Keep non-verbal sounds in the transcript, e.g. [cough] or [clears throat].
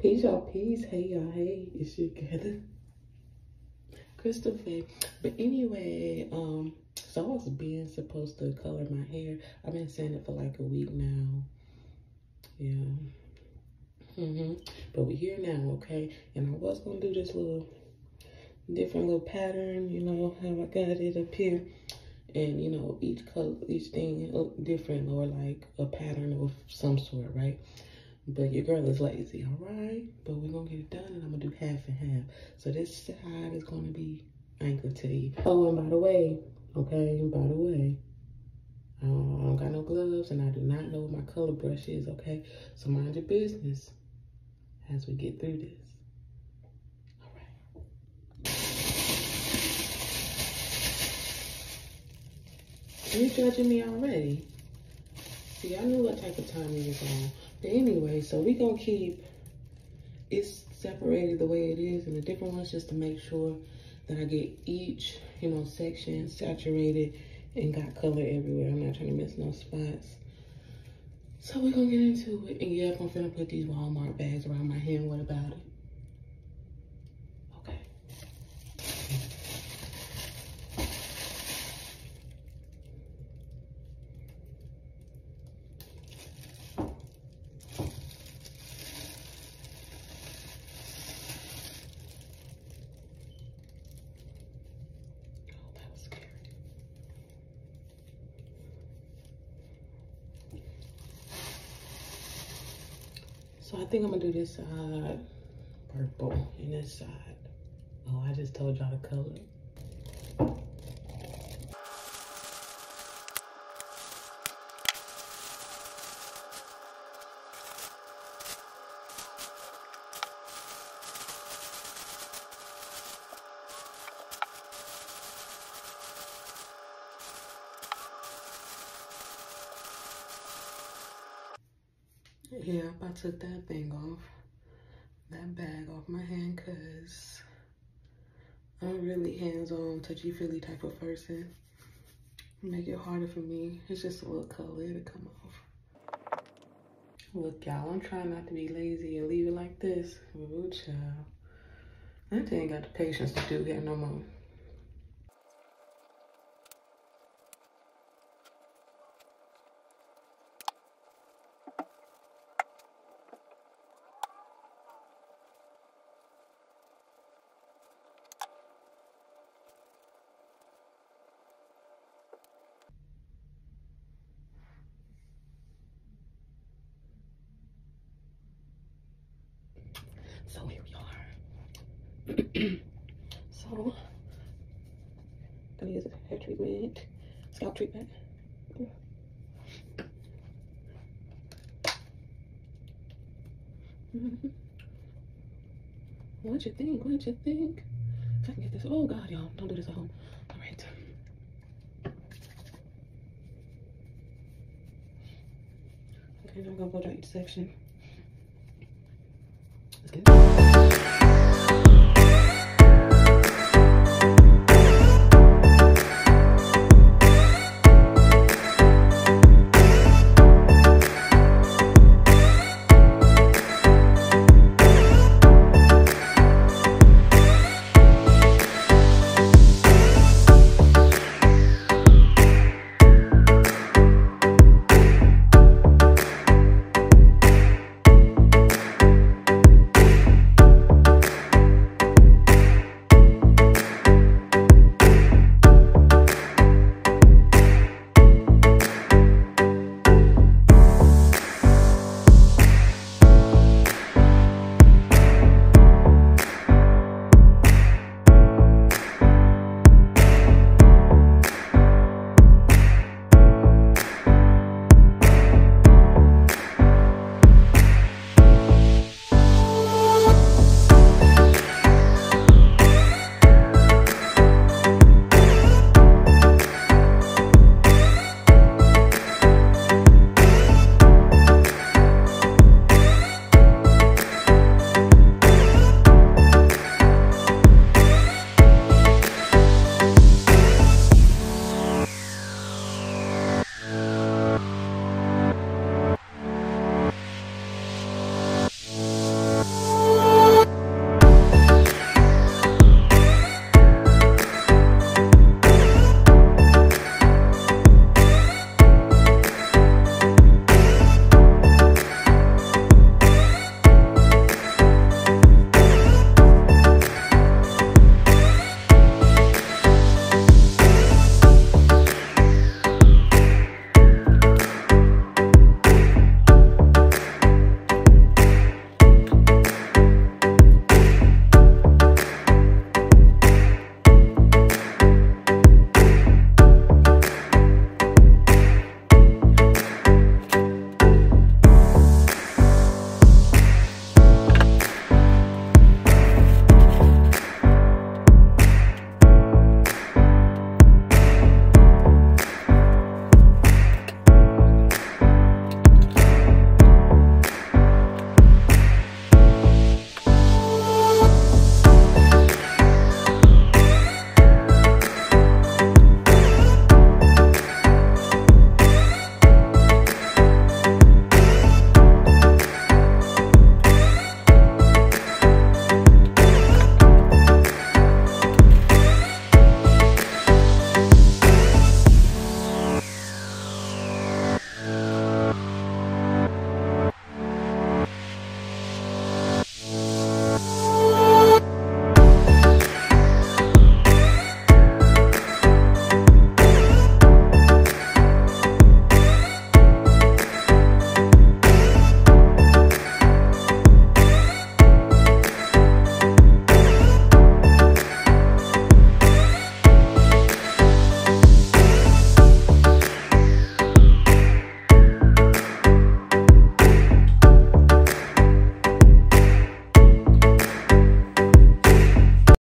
Peace, y'all. Peace. Hey, y'all. Hey, it's you together. Crystal Fae. But anyway, um, so I was being supposed to color my hair. I've been saying it for like a week now. Yeah. Mm hmm But we're here now, okay? And I was gonna do this little different little pattern, you know, how I got it up here. And you know, each color, each thing look different or like a pattern of some sort, right? But your girl is lazy, all right? But we're gonna get it done and I'm gonna do half and half. So this side is gonna be anchored to the, oh, and by the way, okay, by the way, I don't, I don't got no gloves and I do not know what my color brush is, okay? So mind your business as we get through this. You judging me already? See, I knew what type of time it was on. Anyway, so we gonna keep it separated the way it is and the different ones just to make sure that I get each, you know, section saturated and got color everywhere. I'm not trying to miss no spots. So we're gonna get into it. And yeah, I'm finna put these Walmart bags around my hand. What about it? I think I'm gonna do this side purple and this side. Oh, I just told y'all the color. Yeah, I took that thing off, that bag off my hand because I'm really hands-on, touchy-feely type of person. Make it harder for me. It's just a little color to come off. Look, y'all, I'm trying not to be lazy and leave it like this. Ooh, child. I ain't got the patience to do here no more. So here we are. [clears throat] so, gonna use a hair treatment, scalp treatment. [laughs] What you think? What you think? I can get this. Oh God, y'all, don't do this at home. All right. Okay, I'm gonna go down each section. Let's go.